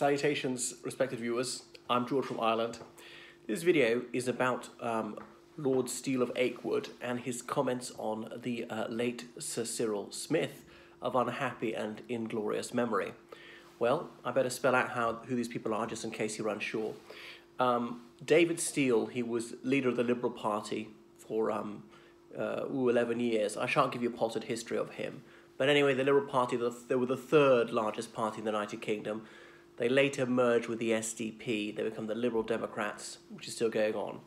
Salutations, respected viewers. I'm George from Ireland. This video is about um, Lord Steel of Aikwood and his comments on the uh, late Sir Cyril Smith of unhappy and inglorious memory. Well, I better spell out how who these people are just in case you're unsure. Um, David Steel, he was leader of the Liberal Party for um, uh, ooh, 11 years. I shan't give you a potted history of him. But anyway, the Liberal Party, they were the third largest party in the United Kingdom. They later merged with the SDP. They become the Liberal Democrats, which is still going on.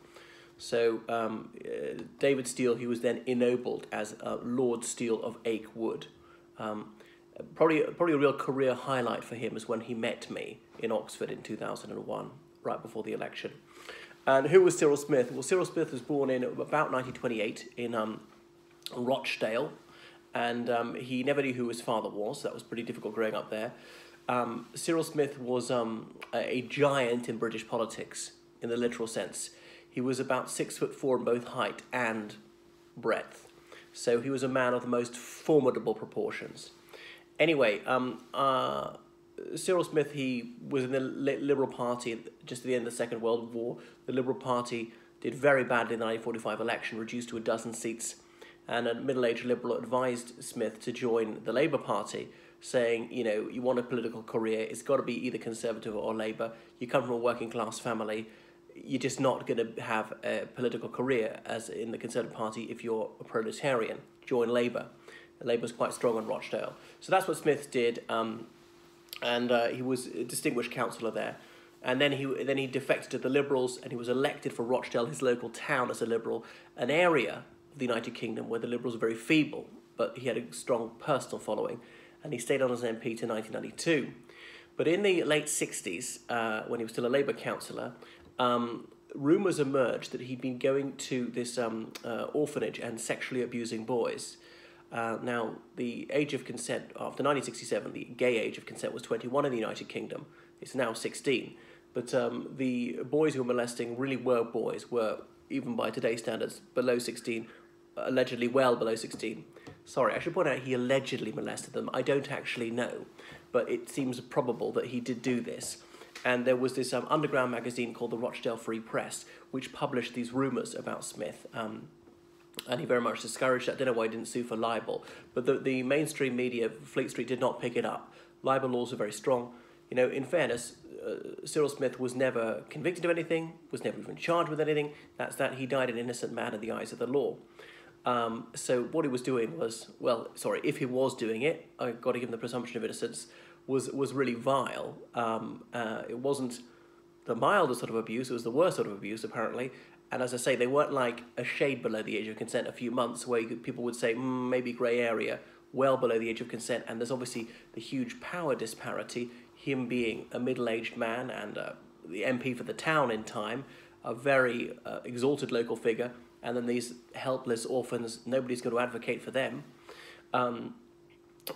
So um, uh, David Steel, he was then ennobled as uh, Lord Steel of Aikwood. Um, probably, probably a real career highlight for him is when he met me in Oxford in 2001, right before the election. And who was Cyril Smith? Well, Cyril Smith was born in about 1928 in um, Rochdale, and um, he never knew who his father was. So that was pretty difficult growing up there. Um, Cyril Smith was um, a, giant in British politics in the literal sense. He was about six foot four in both height and breadth. So he was a man of the most formidable proportions. Anyway, um, uh, Cyril Smith, he was in the Liberal Party just at the end of the Second World War. The Liberal Party did very badly in the 1945 election, reduced to a dozen seats, and a middle-aged Liberal advised Smith to join the Labour Party, saying, you know, you want a political career, it's got to be either Conservative or Labour. You come from a working class family, you're just not going to have a political career as in the Conservative Party if you're a proletarian. Join Labour. Labour's quite strong in Rochdale. So that's what Smith did, um, and uh, he was a distinguished councillor there. And then he then he defected to the Liberals, and he was elected for Rochdale, his local town, as a Liberal, an area of the United Kingdom where the Liberals were very feeble, but he had a strong personal following and he stayed on as an MP to 1992. But in the late 60s, uh, when he was still a Labour councillor, um, rumours emerged that he'd been going to this um, uh, orphanage and sexually abusing boys. Uh, now, the age of consent after 1967, the gay age of consent was 21 in the United Kingdom. It's now 16. But um, the boys who were molesting really were boys, were, even by today's standards, below 16, allegedly well below 16. Sorry, I should point out he allegedly molested them. I don't actually know, but it seems probable that he did do this. And there was this um, underground magazine called the Rochdale Free Press, which published these rumours about Smith. Um, and he very much discouraged that. I don't know why he didn't sue for libel. But the, the mainstream media, Fleet Street, did not pick it up. Libel laws are very strong. You know, in fairness, uh, Cyril Smith was never convicted of anything, was never even charged with anything. That's that he died an innocent man in the eyes of the law. Um, so what he was doing was, well, sorry, if he was doing it, I've got to give him the presumption of innocence, was was really vile. Um, uh, it wasn't the milder sort of abuse; it was the worst sort of abuse, apparently. And as I say, they weren't like a shade below the age of consent, a few months, where could, people would say mm, maybe grey area, well below the age of consent. And there's obviously the huge power disparity. Him being a middle-aged man and uh, the MP for the town in time, a very uh, exalted local figure and then these helpless orphans, nobody's going to advocate for them. Um,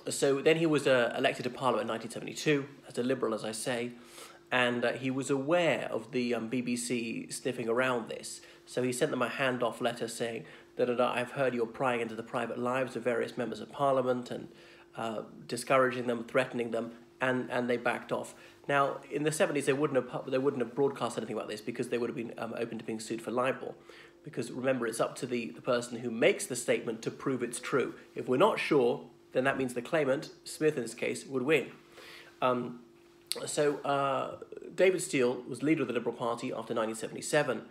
so then he was uh, elected to Parliament in 1972 as a Liberal, as I say, and uh, he was aware of the um, BBC sniffing around this. So he sent them a handoff letter saying that I've heard you're prying into the private lives of various members of Parliament and uh, discouraging them, threatening them, and, and they backed off. Now, in the 70s, they wouldn't have, they wouldn't have broadcast anything about this because they would have been um, open to being sued for libel because remember, it's up to the, the person who makes the statement to prove it's true. If we're not sure, then that means the claimant, Smith in this case, would win. Um, so uh, David Steel was leader of the Liberal Party after 1977.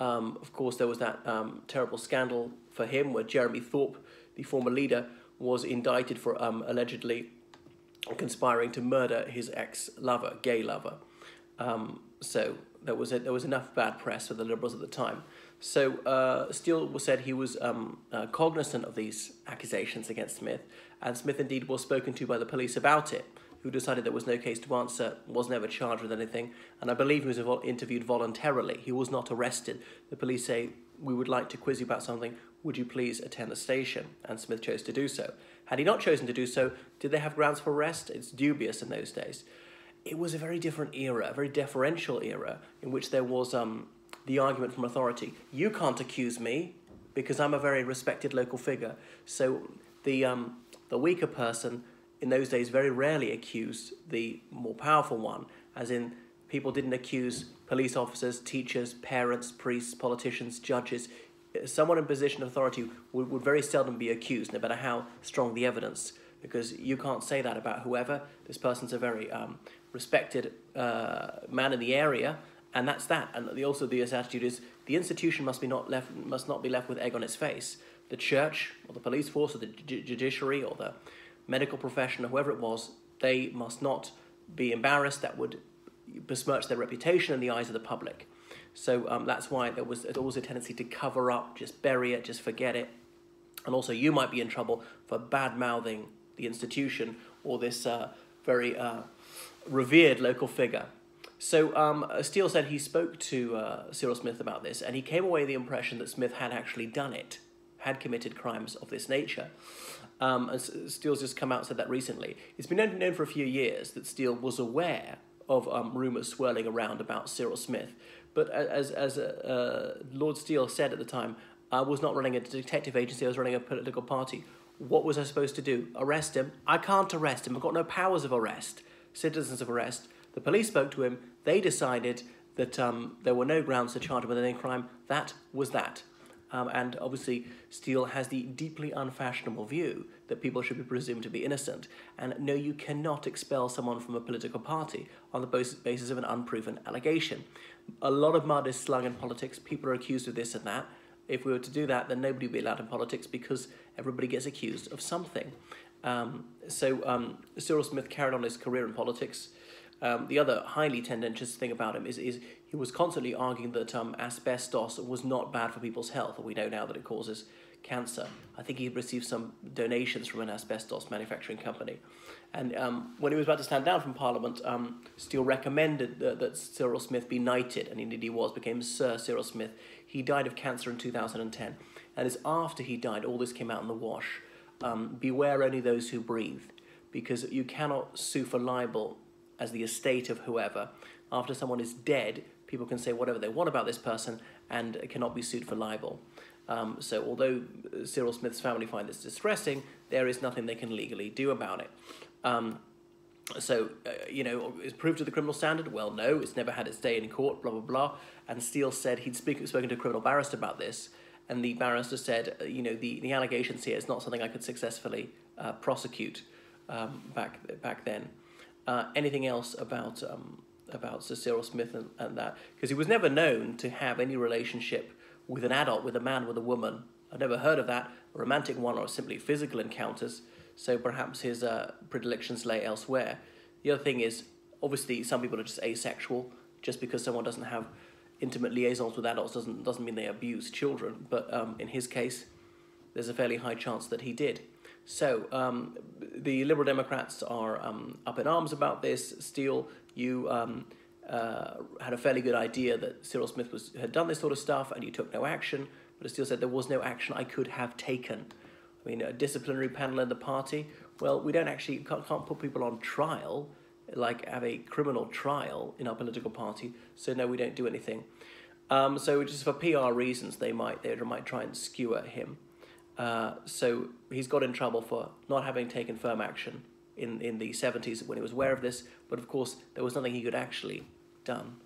Um, of course, there was that um, terrible scandal for him where Jeremy Thorpe, the former leader, was indicted for um, allegedly conspiring to murder his ex-lover, gay lover. Um, so there was a, there was enough bad press for the Liberals at the time. So uh, Steel said he was um, uh, cognizant of these accusations against Smith, and Smith indeed was spoken to by the police about it, who decided there was no case to answer, was never charged with anything, and I believe he was interviewed voluntarily. He was not arrested. The police say, we would like to quiz you about something, would you please attend the station? And Smith chose to do so. Had he not chosen to do so, did they have grounds for arrest? It's dubious in those days. It was a very different era, a very deferential era, in which there was um, the argument from authority. You can't accuse me because I'm a very respected local figure. So the, um, the weaker person in those days very rarely accused the more powerful one. as in people didn't accuse police officers, teachers, parents, priests, politicians, judges. Someone in position of authority would, would very seldom be accused, no matter how strong the evidence, because you can't say that about whoever. This person's a very um, respected uh, man in the area, and that's that. And the, also the attitude is the institution must be not left must not be left with egg on its face. The church or the police force or the judiciary or the medical profession or whoever it was, they must not be embarrassed. That would besmirch their reputation in the eyes of the public. So um, that's why there was always a tendency to cover up, just bury it, just forget it. And also, you might be in trouble for bad mouthing the institution or this uh, very uh, revered local figure. So um, Steel said he spoke to uh, Cyril Smith about this, and he came away with the impression that Smith had actually done it, had committed crimes of this nature. Um, and Steel's just come out and said that recently. It's been known for a few years that Steel was aware of um, rumours swirling around about Cyril Smith. But as, as uh, Lord Steel said at the time, I was not running a detective agency, I was running a political party. What was I supposed to do? Arrest him? I can't arrest him. I've got no powers of arrest, citizens of arrest. The police spoke to him. They decided that um, there were no grounds to charge him with any crime. That was that. Um, and obviously, Steel has the deeply unfashionable view that people should be presumed to be innocent. And no, you cannot expel someone from a political party on the basis of an unproven allegation. A lot of mud is slung in politics. People are accused of this and that. If we were to do that, then nobody would be allowed in politics because everybody gets accused of something. Um, so um, Cyril Smith carried on his career in politics. Um, the other highly tendentious thing about him is, is he was constantly arguing that um, asbestos was not bad for people's health. We know now that it causes cancer. I think he received some donations from an asbestos manufacturing company. And um, when he was about to stand down from Parliament, um, Steel recommended that, that, Cyril Smith be knighted, and indeed he was, became Sir Cyril Smith. He died of cancer in 2010. And it's after he died, all this came out in the wash. Um, beware only those who breathe, because you cannot sue for libel as the estate of whoever. After someone is dead, people can say whatever they want about this person and cannot be sued for libel. Um, so although Cyril Smith's family find this distressing, there is nothing they can legally do about it. Um, so, uh, you know, is proved to the criminal standard? Well, no, it's never had its day in court, blah, blah, blah. And Steel said he'd speak, spoken to a criminal barrister about this, and the barrister said, uh, you know, the, the allegations here is not something I could successfully uh, prosecute um, back, back then. Uh, anything else about, um, about Sir Cyril Smith and, and that? Because he was never known to have any relationship with an adult, with a man, with a woman. I've never heard of that, a romantic one or simply physical encounters, so perhaps his uh, predilections lay elsewhere. The other thing is, obviously, some people are just asexual. Just because someone doesn't have intimate liaisons with adults doesn't, doesn't mean they abuse children, but um, in his case, there's a fairly high chance that he did. So um, the Liberal Democrats are um, up in arms about this. Steel, you um, uh, had a fairly good idea that Cyril Smith was had done this sort of stuff, and you took no action. But Steel said, there was no action I could have taken. I mean, a disciplinary panel in the party. Well, we don't actually can't, can't put people on trial, like have a criminal trial in our political party. So no, we don't do anything. Um, so just for PR reasons, they might they might try and skewer him. Uh, so he's got in trouble for not having taken firm action in, in the 70s when he was aware of this, but of course there was nothing he could actually done